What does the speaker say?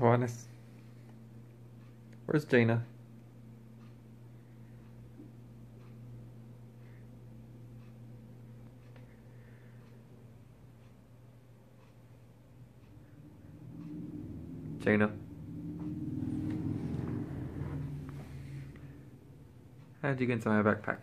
Highness. Where's Gina? Gina. How'd you get into my backpack?